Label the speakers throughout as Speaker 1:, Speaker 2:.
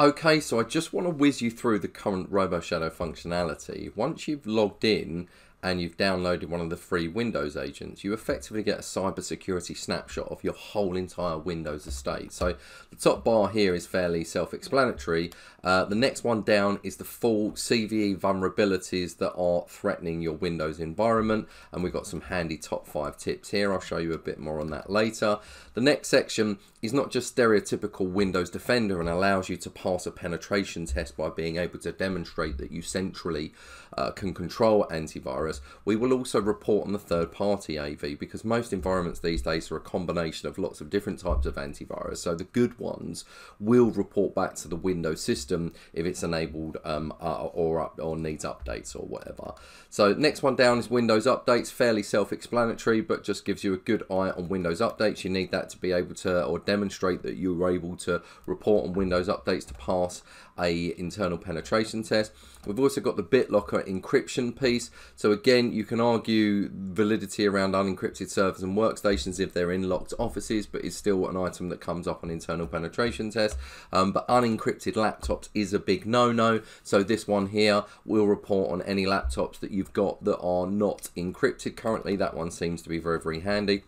Speaker 1: Okay, so I just want to whiz you through the current RoboShadow functionality. Once you've logged in, and you've downloaded one of the free Windows agents, you effectively get a cybersecurity snapshot of your whole entire Windows estate. So the top bar here is fairly self-explanatory. Uh, the next one down is the full CVE vulnerabilities that are threatening your Windows environment. And we've got some handy top five tips here. I'll show you a bit more on that later. The next section is not just stereotypical Windows Defender and allows you to pass a penetration test by being able to demonstrate that you centrally uh, can control antivirus. We will also report on the third party AV because most environments these days are a combination of lots of different types of antivirus. So the good ones will report back to the Windows system if it's enabled um, uh, or, up, or needs updates or whatever. So next one down is Windows updates, fairly self-explanatory, but just gives you a good eye on Windows updates. You need that to be able to, or demonstrate that you were able to report on Windows updates to pass a internal penetration test. We've also got the BitLocker encryption piece. So again, you can argue validity around unencrypted servers and workstations if they're in locked offices, but it's still an item that comes up on internal penetration tests. Um, but unencrypted laptops is a big no-no. So this one here will report on any laptops that you've got that are not encrypted currently. That one seems to be very, very handy.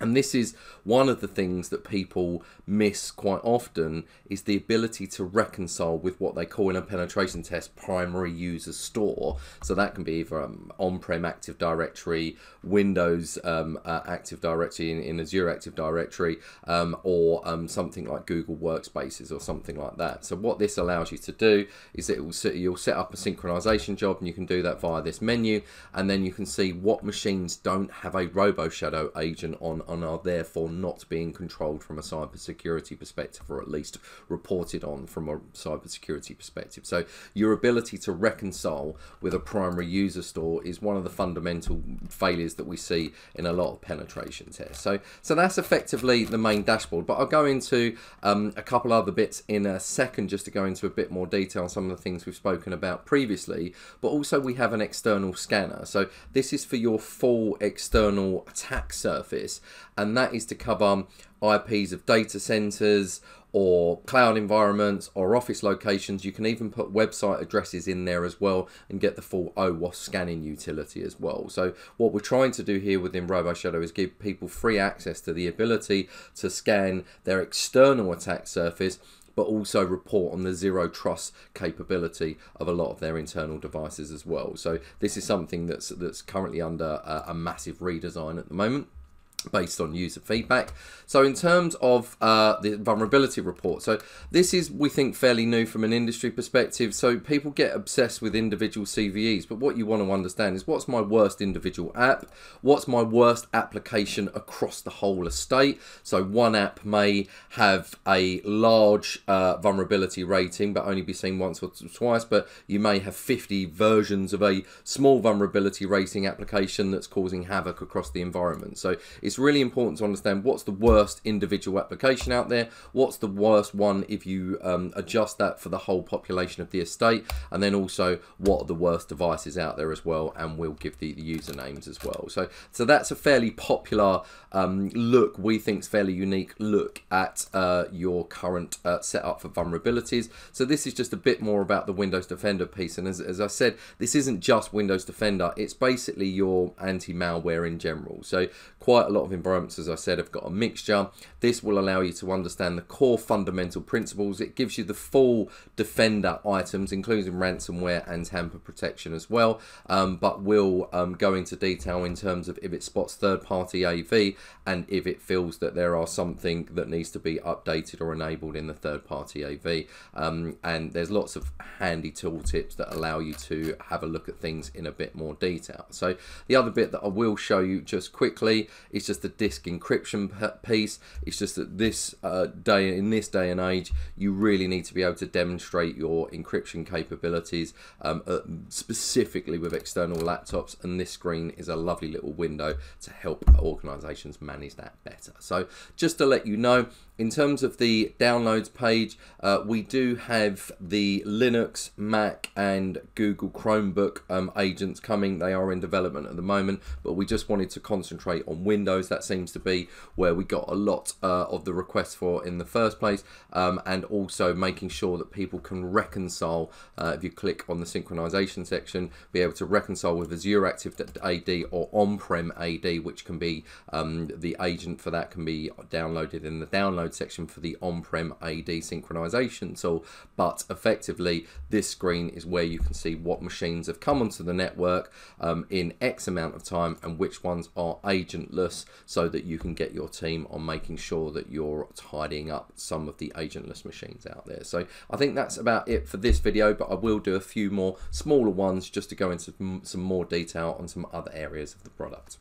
Speaker 1: And this is one of the things that people miss quite often is the ability to reconcile with what they call in a penetration test primary user store. So that can be either um, on-prem Active Directory, Windows um, uh, Active Directory in, in, Azure Active Directory, um, or um, something like Google Workspaces or something like that. So what this allows you to do is it will set, you'll set up a synchronization job and you can do that via this menu and then you can see what machines don't have a RoboShadow agent on and are therefore not being controlled from a cybersecurity perspective, or at least reported on from a cybersecurity perspective. So your ability to reconcile with a primary user store is one of the fundamental failures that we see in a lot of penetration tests. So, so that's effectively the main dashboard. But I'll go into um, a couple other bits in a second just to go into a bit more detail on some of the things we've spoken about previously. But also we have an external scanner. So this is for your full external attack surface and that is to cover IPs of data centers or cloud environments or office locations. You can even put website addresses in there as well and get the full OWASP scanning utility as well. So what we're trying to do here within RoboShadow is give people free access to the ability to scan their external attack surface but also report on the zero trust capability of a lot of their internal devices as well. So this is something that's that's currently under a, a massive redesign at the moment based on user feedback. So in terms of uh, the vulnerability report, so this is, we think, fairly new from an industry perspective. So people get obsessed with individual CVEs, but what you want to understand is what's my worst individual app? What's my worst application across the whole estate? So one app may have a large uh, vulnerability rating, but only be seen once or twice, but you may have 50 versions of a small vulnerability rating application that's causing havoc across the environment. So it's really important to understand what's the worst individual application out there, what's the worst one if you um, adjust that for the whole population of the estate, and then also what are the worst devices out there as well, and we'll give the, the usernames as well. So, so that's a fairly popular um, look, we think is fairly unique look at uh, your current uh, setup for vulnerabilities. So this is just a bit more about the Windows Defender piece, and as, as I said, this isn't just Windows Defender, it's basically your anti-malware in general. So quite a lot of environments, as I said, have got a mixture. This will allow you to understand the core fundamental principles. It gives you the full Defender items, including ransomware and tamper protection as well, um, but will um, go into detail in terms of if it spots third-party AV and if it feels that there are something that needs to be updated or enabled in the third-party AV. Um, and there's lots of handy tool tips that allow you to have a look at things in a bit more detail. So the other bit that I will show you just quickly it's just the disk encryption piece. It's just that this uh, day, in this day and age, you really need to be able to demonstrate your encryption capabilities, um, uh, specifically with external laptops. And this screen is a lovely little window to help organizations manage that better. So just to let you know, in terms of the downloads page, uh, we do have the Linux, Mac, and Google Chromebook um, agents coming. They are in development at the moment, but we just wanted to concentrate on Windows That seems to be where we got a lot uh, of the requests for in the first place, um, and also making sure that people can reconcile. Uh, if you click on the synchronization section, be able to reconcile with Azure Active AD or on-prem AD, which can be um, the agent for that can be downloaded in the download section for the on-prem AD synchronization tool. But effectively, this screen is where you can see what machines have come onto the network um, in X amount of time and which ones are agentless so that you can get your team on making sure that you're tidying up some of the agentless machines out there. So I think that's about it for this video, but I will do a few more smaller ones just to go into some more detail on some other areas of the product.